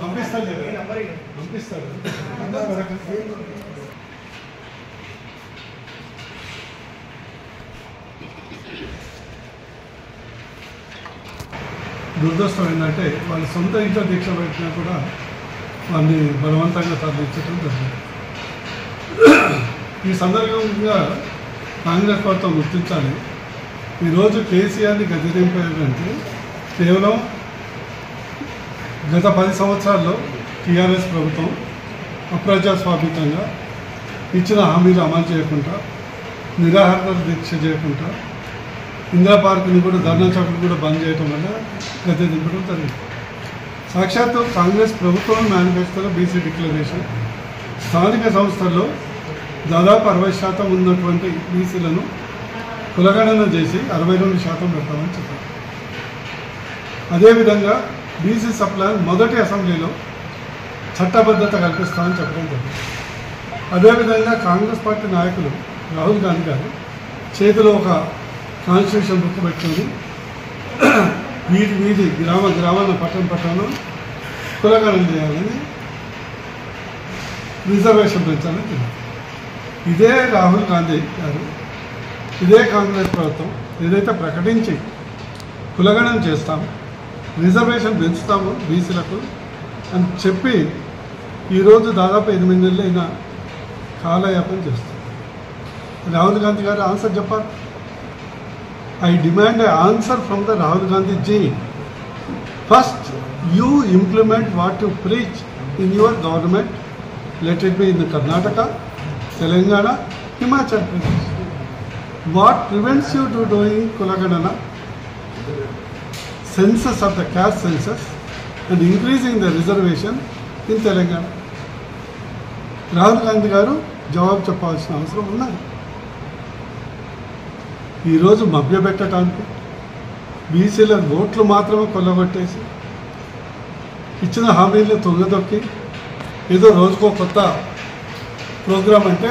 పంపిస్తాను పంపిస్తాడు దురదృష్టం ఏంటంటే వాళ్ళ సొంత ఇంట్లో దీక్ష పెట్టినా కూడా వాళ్ళని బలవంతంగా తరలించడం జరిగింది. ఈ సందర్భంగా కాంగ్రెస్ ప్రభుత్వం గుర్తించాలి. ఈరోజు కేసీఆర్ని గది దింపేదంటే కేవలం గత పది సంవత్సరాల్లో టీఆర్ఎస్ ప్రభుత్వం అప్రజాస్వామికంగా ఇచ్చిన హామీలు అమలు చేయకుండా నిరాహార దీక్ష చేయకుండా ఇందిరా పార్కుని కూడా ధర్నా చౌక్ని కూడా బంద్ చేయడం వల్ల గద్దె దింపడం జరిగింది. సాక్షాత్తు కాంగ్రెస్ ప్రభుత్వం మేనిఫెస్టోలో బీసీ డిక్లరేషన్. స్థానిక సంస్థల్లో దాదాపు అరవై శాతం ఉన్నటువంటి బీసీలను కులగణన చేసి అరవై రెండు శాతం పెడతామని చెప్పారు. అదేవిధంగా బీసీ సప్లాన్ మొదటి అసెంబ్లీలో చట్టబద్ధత కల్పిస్తామని చెప్పడం జరిగింది. అదేవిధంగా కాంగ్రెస్ పార్టీ నాయకులు రాహుల్ గాంధీ గారు చేతిలో ఒక కాన్స్టిట్యూషన్ బుక్ పెట్టుకుని వీధి వీధి గ్రామ గ్రామాన్ని పట్టణ పట్టణం కులగణన చేయాలని రిజర్వేషన్ పెంచాలని తెలియదు ఇదే రాహుల్ గాంధీ గారు ఇదే కాంగ్రెస్ ప్రభుత్వం ఏదైతే ప్రకటించి కులగణం చేస్తాము రిజర్వేషన్ పెంచుతాము బీసీలకు అని చెప్పి ఈరోజు దాదాపు ఎనిమిది నెలలు అయినా కాలయాపన చేస్తాం రాహుల్ గాంధీ గారు ఆన్సర్ చెప్పాలి. I demand answer from the Rahul Gandhi ji. First you implement what you preach in your government. Let it be in Karnataka Telangana Himachal Pradesh. What prevents you to doing కులగణన census of the caste census and increasing the reservation in Telangana Rahul Gandhi garu జవాబు చెప్పాల్సిన అవసరం ఉన్నది ఈరోజు మభ్యపెట్టడానికి బీసీల ఓట్లు మాత్రమే కొల్లగొట్టేసి ఇచ్చిన హామీలు తొంగదొక్కి ఏదో రోజుకో కొత్త ప్రోగ్రాం అంటే